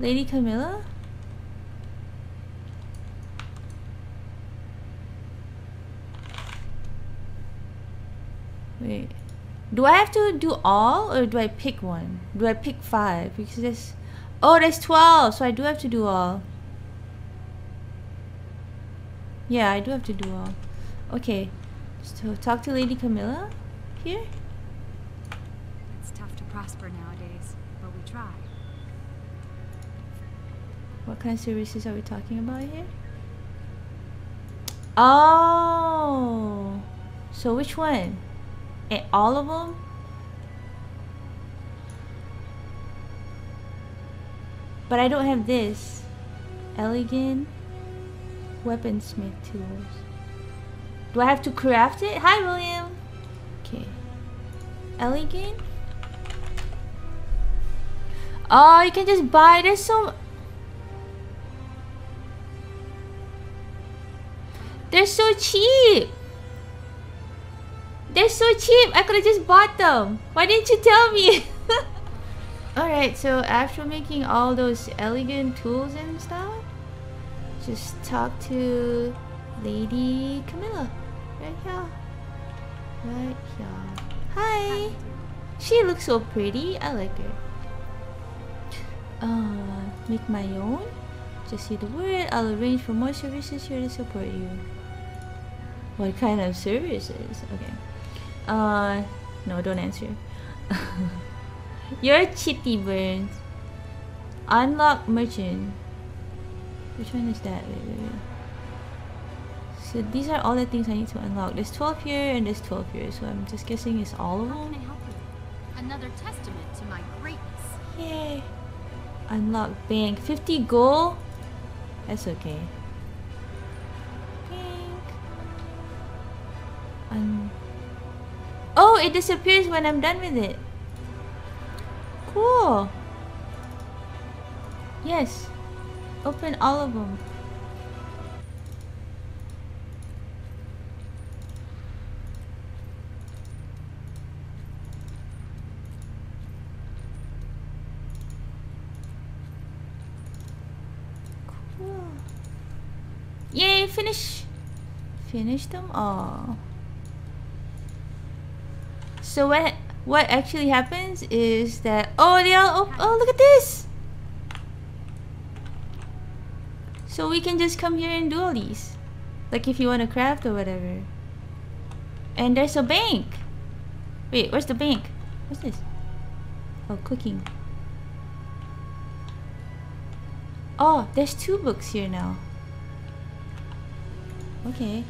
Lady Camilla? Wait. Do I have to do all or do I pick one? Do I pick five? Because there's... Oh, there's 12, so I do have to do all. Yeah, I do have to do all. Okay. So talk to Lady Camilla here. It's tough to prosper nowadays, but we try. What kind of services are we talking about here? Oh. So which one? Eh, all of them? But I don't have this. Elegant weaponsmith tools. Do I have to craft it? Hi, William. Okay. Elegant. Oh, you can just buy. There's so. They're so cheap. They're so cheap. I could have just bought them. Why didn't you tell me? Alright, so after making all those elegant tools and stuff, just talk to Lady Camilla. Right here. Right here. Hi! She looks so pretty. I like her. Uh, make my own. Just see the word. I'll arrange for more services here to support you. What kind of services? Okay. Uh, no, don't answer. You're Chitty Burns. Unlock merchant. Which one is that? Wait, wait, wait. So these are all the things I need to unlock. There's 12 here and there's 12 here. So I'm just guessing it's all of How can I them. help you? Another testament to my greatness. Yay. Unlock bank. 50 gold? That's okay. It disappears when I'm done with it. Cool. Yes. Open all of them. Cool. Yay, finish. Finish them all. So what what actually happens is that oh they all oh, oh look at this. So we can just come here and do all these. Like if you want to craft or whatever. And there's a bank. Wait, where's the bank? What's this? Oh, cooking. Oh, there's two books here now. Okay.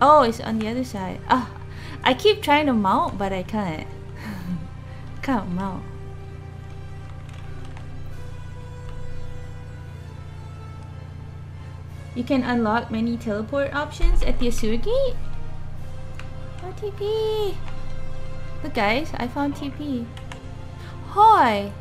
Oh, it's on the other side. Ah, I keep trying to mount, but I can't. can't mount. You can unlock many teleport options at the Asura Gate. Oh, TP. Look guys, I found TP. Hi.